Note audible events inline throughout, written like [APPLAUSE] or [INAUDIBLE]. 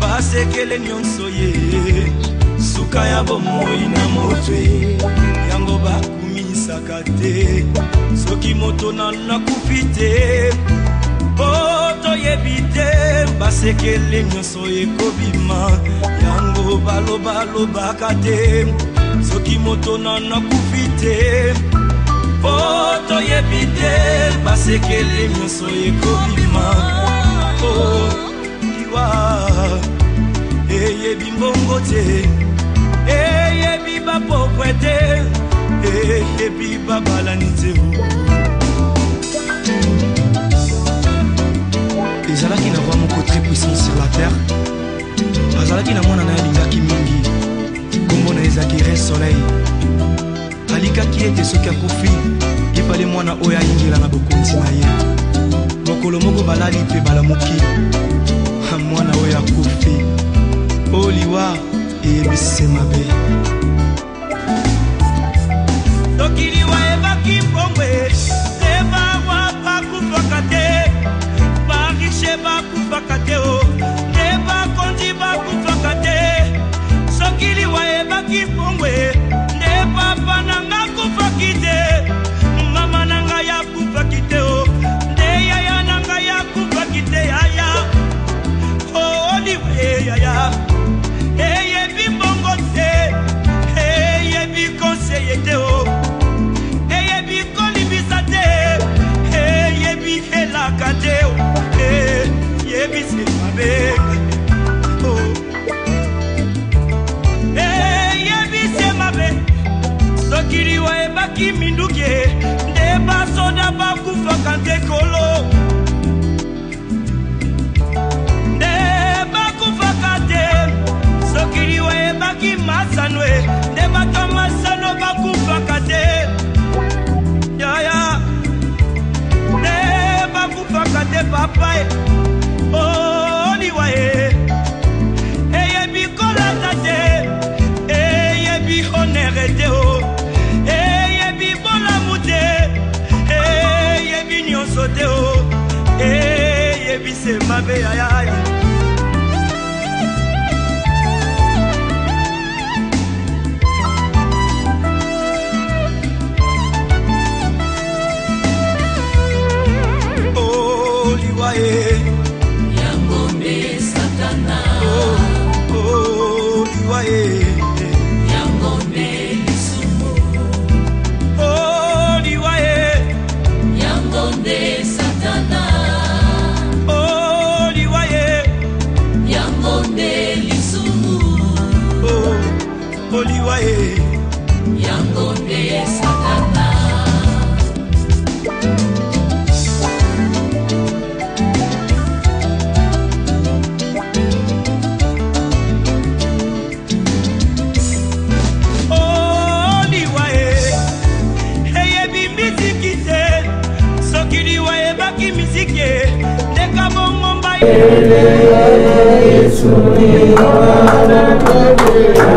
basekele nyonso ye. Suka ya bomoi na motwe. Yango bakumisaka te. Soki moto na nakufi te. Po toyebi te. Basekele nyonso ekobima. Yango balobalobaka te. Soki moto na nakufi te. Po toyebi te. Basekele nyonso ekobima. O liwa eyebi mbongo te eyebi bapokwe te eyebi babalani te ezalaki na voi moko très puissant sur la terre. Azalaki na mwana na ye alingaki mingi. Nkombo na ye ezalaki re soleil. Alikaki ete soki akufi epale mwana oyo ayingela na bokonzi na ye. Mokolo moko balali mpe balamuki mwana oyo akufi. Oyo liwa eyebisi mabe. Soki liwa ebaki mbongwe te bawa bakufaka te. Barishe bakufaka te o eyebisi mabe eyebisi mabe. Soki liwa ebaki minduki nde basoda bakufaka nte kolo. Nde bakufaka te soki liwa ebaki masano e nde bato masano bakufaka te yaya nde bakufaka te papa e oliwa e eyebi kolata te eyebi honere te o. Eyebi bolamu te eyebi nyonso te o. Eyebi se mabe yayaya Thank you.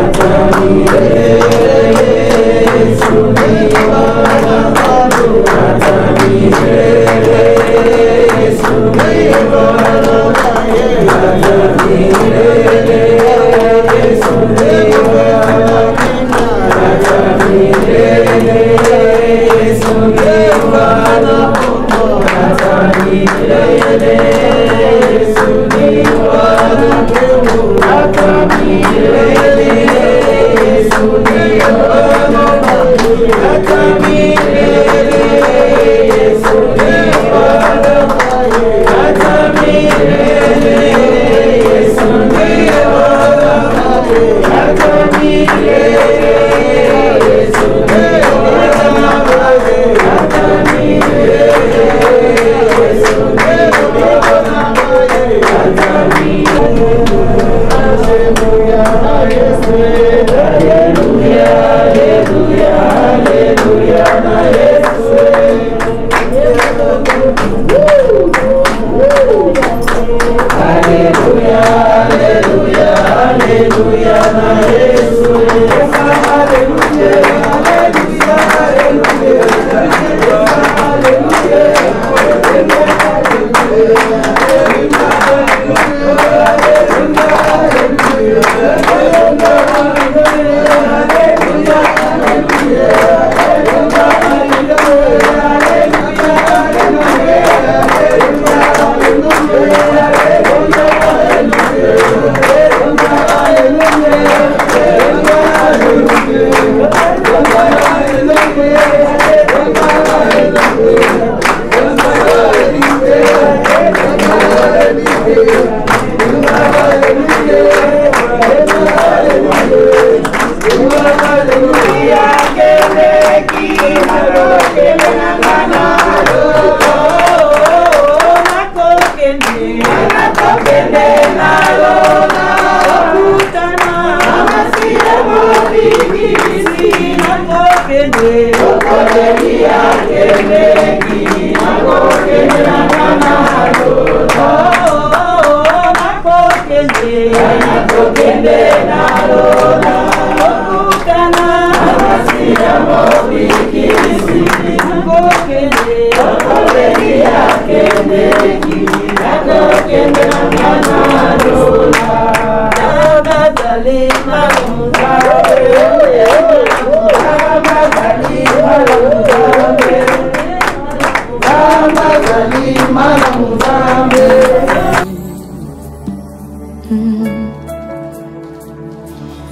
Hmm.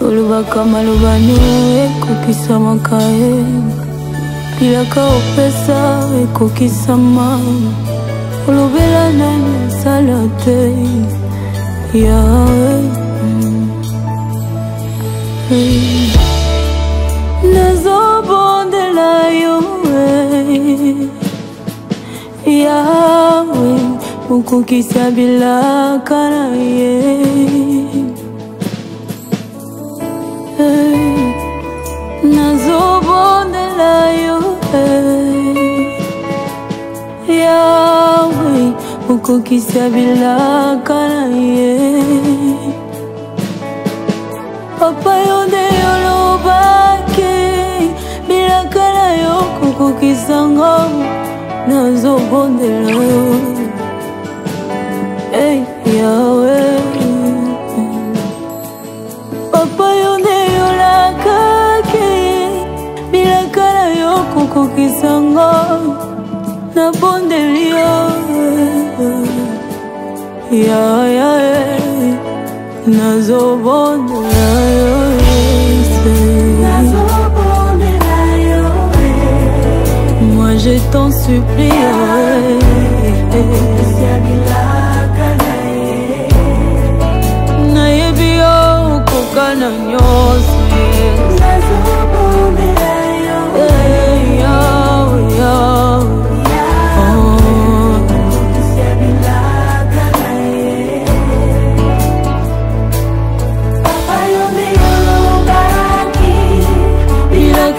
olobaka malobano ekokisamaka ye pilaka opesa ekokisama olobela nani esala te? Yawe hmm. nazobondela yo yawe okokisa bilaka na ye. Nazobondela yo yawe okokisa bilaka na ye. Papa yo nde olobaki bilaka na yo kokokisanga nazobondela yo hey, yawe papa yo nde yolakaki yo nabondeli yo yaya nazobondela yo Moi je t'en supplie gonna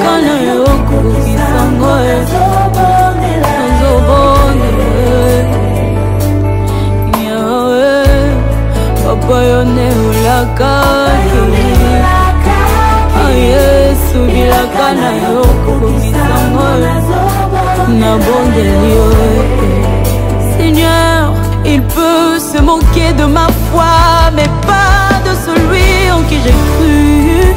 Gonna Seigneur, il peut se moquer de ma foi, mais pas de celui en qui j'ai cru.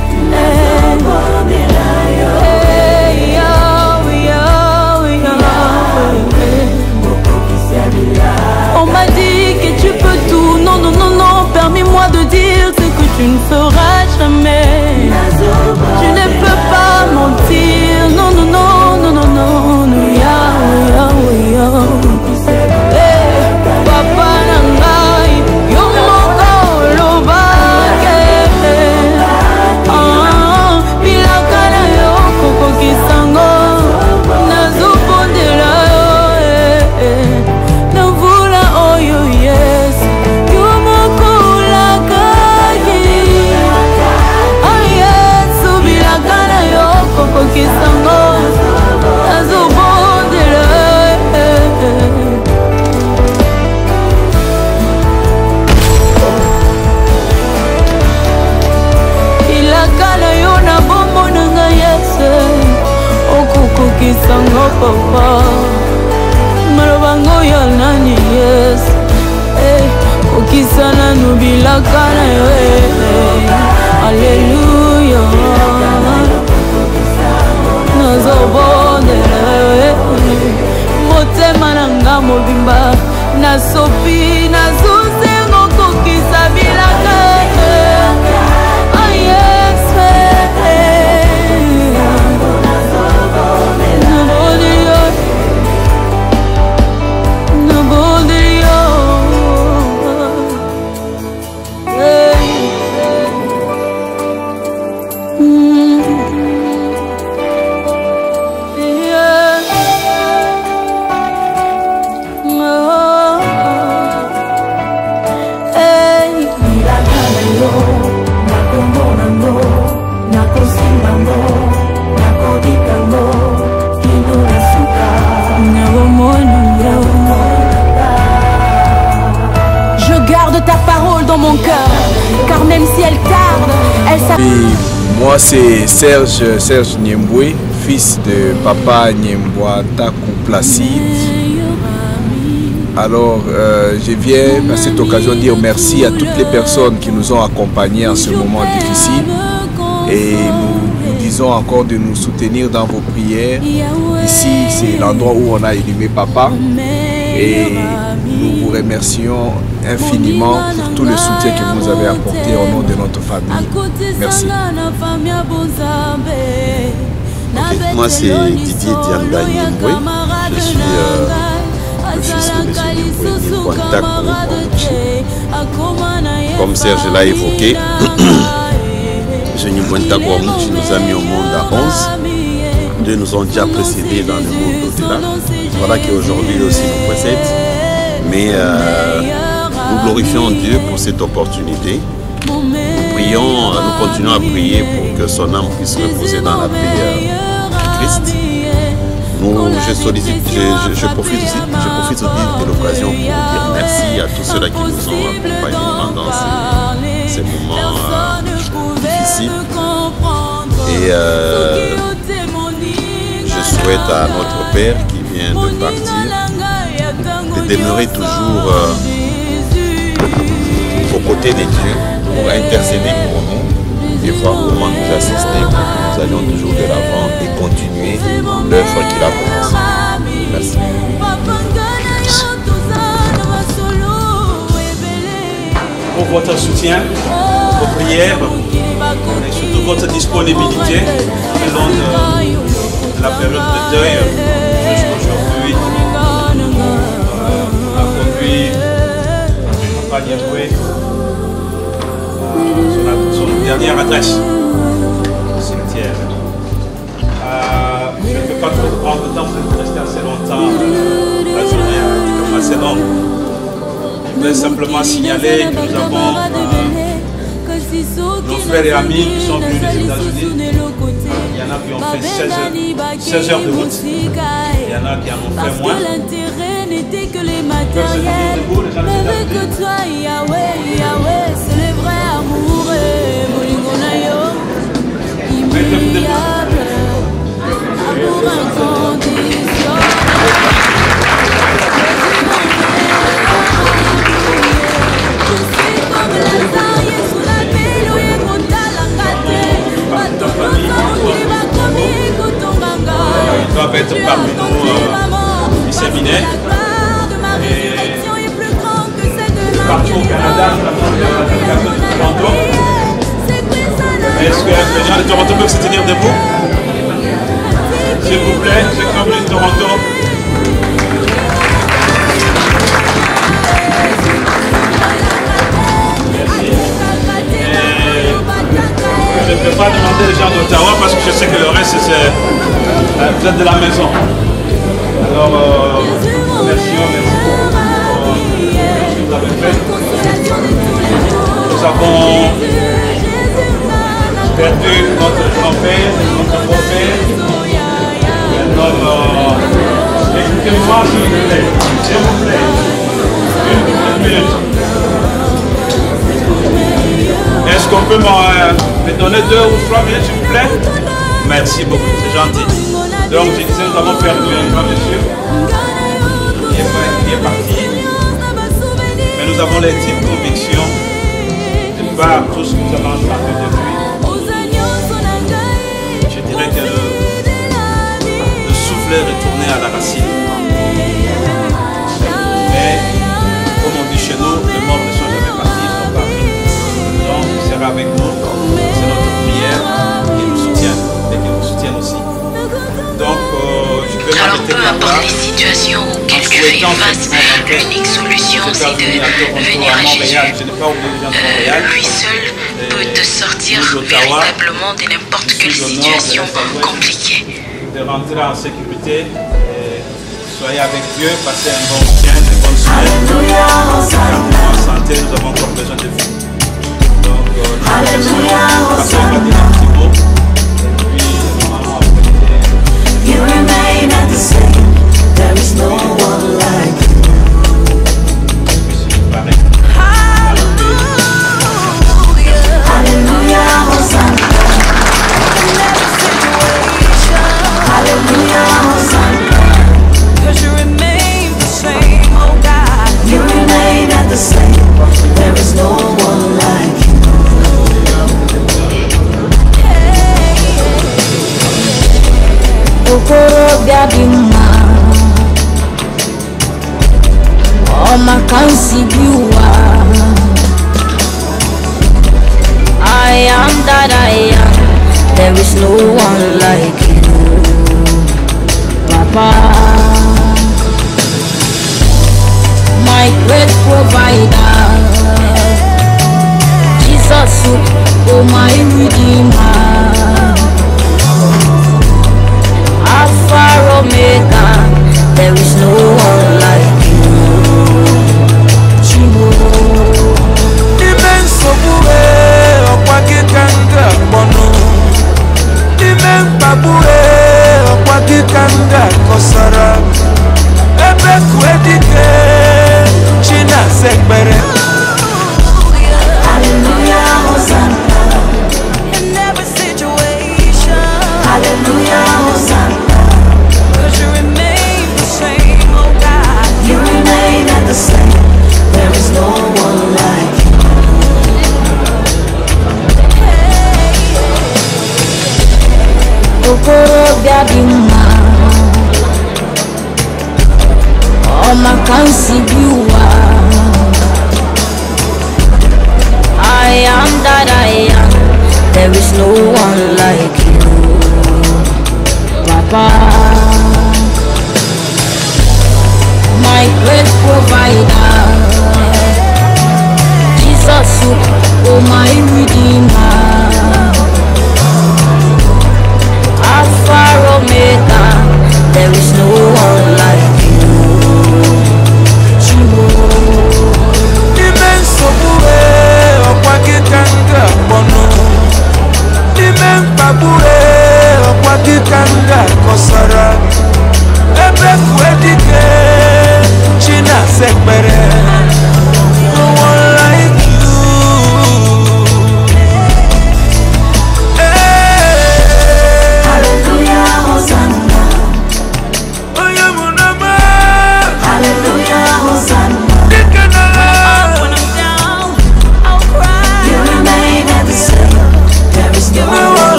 Mon cœur, car même si elle tarde, elle s'appelle. Moi, c'est Serge, Serge Niemboué, fils de papa Niemboa Taku Placide. Alors, euh, je viens à cette occasion dire merci à toutes les personnes qui nous ont accompagnés en ce moment difficile. Et nous vous disons encore de nous soutenir dans vos prières. Ici, c'est l'endroit où on a inhumé papa. Et nous vous remercions infiniment pour tout le soutien que vous nous avez apporté au nom de notre famille. Merci. Ok, Moi, c'est Didier Dianda. Je suis euh, le fils de M. Comme Serge l'a évoqué, [COUGHS] M. Wamuchi nous a mis au monde à 11. Deux nous ont déjà précédés dans le monde au-delà. Voilà qu'aujourd'hui aussi nous précède. Mais euh, nous glorifions Dieu pour cette opportunité. Nous prions, euh, nous continuons à prier pour que son âme puisse reposer dans la paix du Christ. Nous, je profite aussi, je profite aussi de l'occasion pour dire merci à tous ceux-là qui nous ont accompagnés pendant ces, ces moments euh, difficiles. Et euh, je souhaite à notre Père qui vient de partir de demeurer toujours euh, aux côtés de Dieu pour intercéder pour nous et voir comment nous assister pour que nous allions toujours de l'avant et continuer l'œuvre qu'il a commencée. Merci. pour votre soutien, vos prières et surtout votre disponibilité la période de deuil dernière adresse cimetière. Euh, je ne peux pas trop prendre le temps, vous êtes resté assez longtemps. La journée a été assez longue. Je voulais simplement signaler que nous avons euh, nos frères et amis qui sont venus des États-Unis. Il y en a qui ont fait 16 heures, 16 heures de route. Il y en a qui en ont fait moins. l'intérêt n'était que les matériels. États-Unis. toi, Yahweh, Yahweh, c'est le vrai amour. Reste, c'est euh, vous êtes de la maison. Alors, euh, merci, merci pour ce que vous avez fait. Nous avons perdu notre grand-père, notre beau-père, un. Euh, Écoutez-moi, s'il vous plaît. S'il vous plaît. Une minute. Est-ce qu'on peut m'en, euh, me donner deux ou trois minutes, s'il vous plaît? Merci beaucoup, c'est gentil. Donc, je disais, nous avons perdu un grand monsieur qui est, parti, mais nous avons l'intime conviction de par tout ce que nous avons entendu depuis. Je dirais que le, le souffle est retourné à la racine. Mais, comme on dit chez nous, les morts ne sont jamais partis, ils sont partis. Donc, il sera avec nous. Peu importe les situations auxquelles tu fais face, l'unique solution c'est de venir à. Jésus. Euh, lui seul peut te sortir véritablement de n'importe quelle situation compliquée. de rentrer en sécurité. Soyez avec Dieu, passez un bon week-end, une bonne semaine. En santé, nous avons encore besoin de vous. Donc, euh, o my redeemer.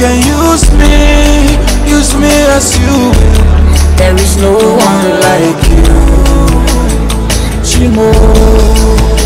can use me, use me as you will. There is no one like you, Chimo.